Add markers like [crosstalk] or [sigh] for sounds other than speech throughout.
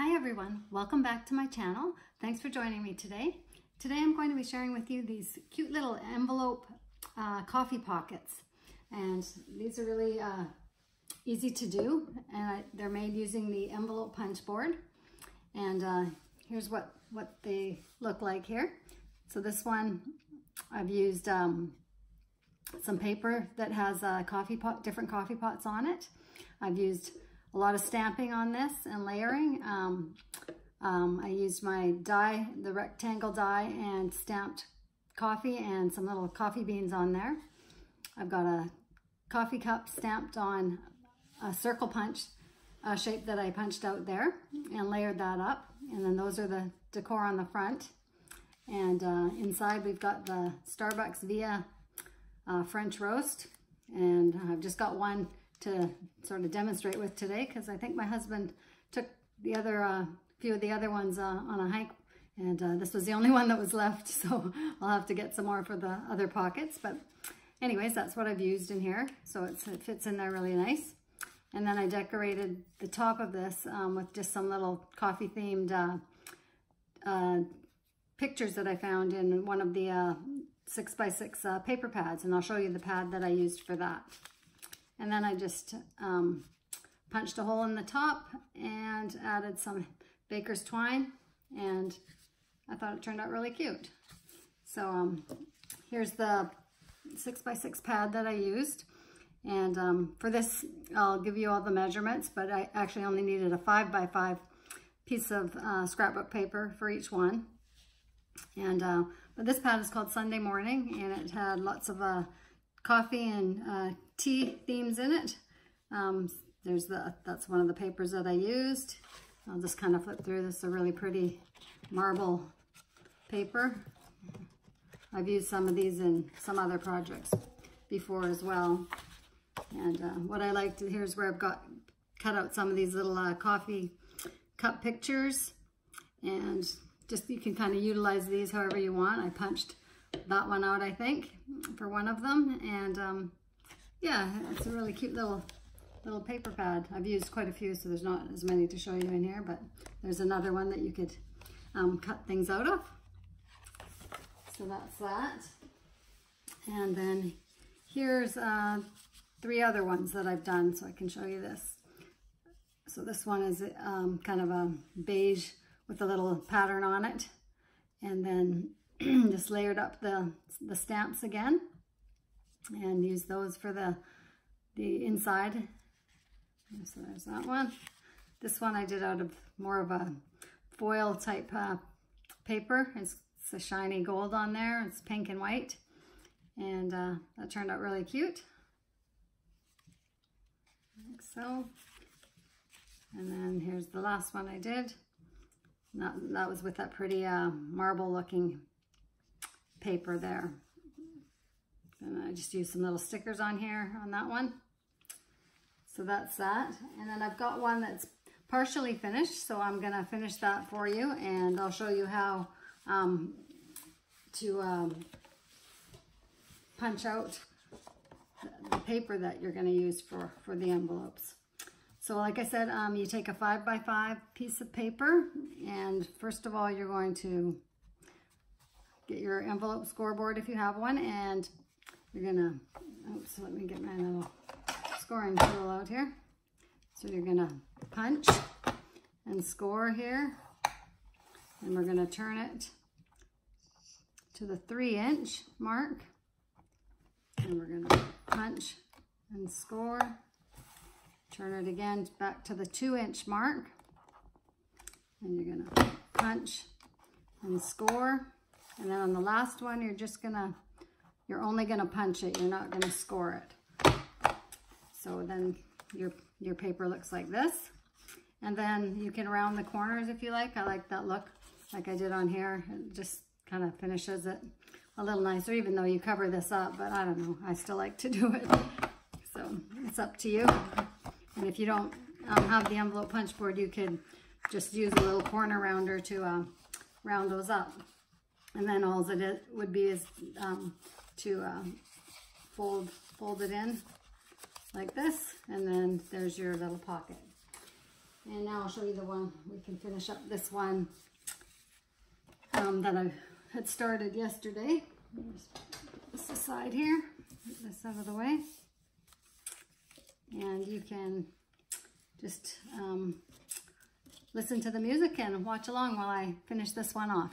Hi everyone, welcome back to my channel. Thanks for joining me today. Today I'm going to be sharing with you these cute little envelope uh, coffee pockets. And these are really uh, easy to do and I, they're made using the envelope punch board. And uh, here's what, what they look like here. So this one I've used um, some paper that has a coffee pot, different coffee pots on it. I've used a lot of stamping on this and layering. Um, um, I used my die, the rectangle die, and stamped coffee and some little coffee beans on there. I've got a coffee cup stamped on a circle punch uh, shape that I punched out there and layered that up. And then those are the decor on the front. And uh, inside we've got the Starbucks Via uh, French roast. And I've just got one to sort of demonstrate with today because I think my husband took the other uh, few of the other ones uh, on a hike. And uh, this was the only [laughs] one that was left [laughs] so I'll have to get some more for the other pockets. But anyways that's what I've used in here. So it fits in there really nice. And then I decorated the top of this um, with just some little coffee themed uh, uh, pictures that I found in one of the uh, six by six paper pads. And I'll show you the pad that I used for that. And then I just um, punched a hole in the top and added some baker's twine and I thought it turned out really cute. So um, here's the six by six pad that I used. And um, for this, I'll give you all the measurements, but I actually only needed a five by five piece of uh, scrapbook paper for each one. And uh, but this pad is called Sunday Morning, and it had lots of uh, coffee and uh, tea themes in it. Um, there's the, that's one of the papers that I used. I'll just kind of flip through this, is a really pretty marble paper. I've used some of these in some other projects before as well. And uh, what I like to, here's where I've got cut out some of these little uh, coffee cup pictures. And just, you can kind of utilize these however you want. I punched that one out, I think, for one of them. And um, yeah, it's a really cute little little paper pad. I've used quite a few, so there's not as many to show you in here, but there's another one that you could um, cut things out of. So that's that. And then here's uh, three other ones that I've done, so I can show you this. So this one is um, kind of a beige with a little pattern on it. And then [clears throat] just layered up the, the stamps again and use those for the, the inside. So there's that one. This one I did out of more of a foil type uh, paper. It's, it's, a shiny gold on there. It's pink and white. And uh, that turned out really cute. Like so. And then here's the last one I did. That, that was with that pretty uh, marble looking paper there. And I just used some little stickers on here on that one. So that's that. And then I've got one that's partially finished, so I'm gonna finish that for you and I'll show you how um, to um, punch out the paper that you're gonna use for, for the envelopes. So like I said, um, you take a five by five piece of paper and first of all, you're going to get your envelope scoreboard if you have one and you're gonna, oops, let me get my little scoring tool out here. So you're gonna punch and score here and we're gonna turn it to the three inch mark. And we're gonna punch and score. Turn it again back to the two inch mark. And you're gonna punch and score and then on the last one, you're just gonna, you're only gonna punch it. You're not gonna score it. So then your, your paper looks like this. And then you can round the corners if you like. I like that look like I did on here. It just kind of finishes it a little nicer, even though you cover this up, but I don't know. I still like to do it. So it's up to you. And if you don't um, have the envelope punch board, you could just use a little corner rounder to uh, round those up. And then all that it would be is um, to uh, fold, fold it in like this. And then there's your little pocket. And now I'll show you the one, we can finish up this one um, that I had started yesterday. This aside here, this out of the way. And you can just um, listen to the music and watch along while I finish this one off.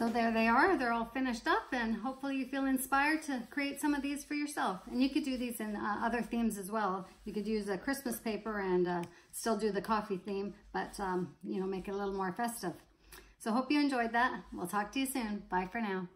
So there they are. They're all finished up and hopefully you feel inspired to create some of these for yourself. And you could do these in uh, other themes as well. You could use a Christmas paper and uh, still do the coffee theme, but um, you know, make it a little more festive. So hope you enjoyed that. We'll talk to you soon. Bye for now.